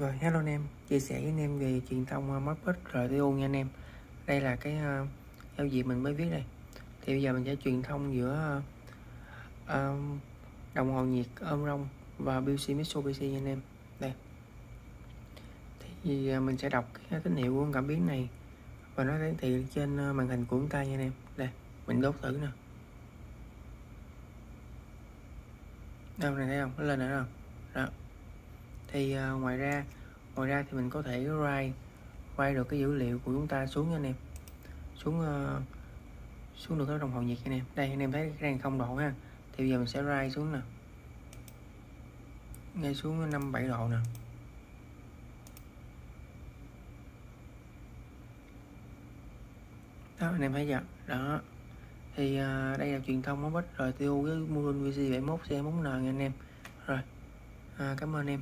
Rồi hello anh em, chia sẻ với anh em về truyền thông uh, Modbus RTU nha anh em. Đây là cái uh, giao diện mình mới viết đây. Thì bây giờ mình sẽ truyền thông giữa uh, đồng hồ nhiệt ôm rong và BC Mitsubishi nha anh em. Đây. Thì uh, mình sẽ đọc cái tín hiệu của cảm biến này và nó hiển thị trên uh, màn hình của chúng ta nha anh em. Đây, mình đốt thử nè. Đâu này thấy không? Nó lên nữa không Đó thì uh, ngoài ra ngoài ra thì mình có thể write write được cái dữ liệu của chúng ta xuống nha anh em. Xuống uh, xuống được cái đồng hồ nhiệt anh em. Đây anh em thấy cái đang không độ ha. Thì bây giờ mình sẽ write xuống nè. Ngay xuống năm bảy độ nè. Đó anh em thấy chưa? Đó. Thì uh, đây là truyền thông Mobile tiêu với module VC71 c 4 n nha anh em. Rồi. À, cảm ơn em.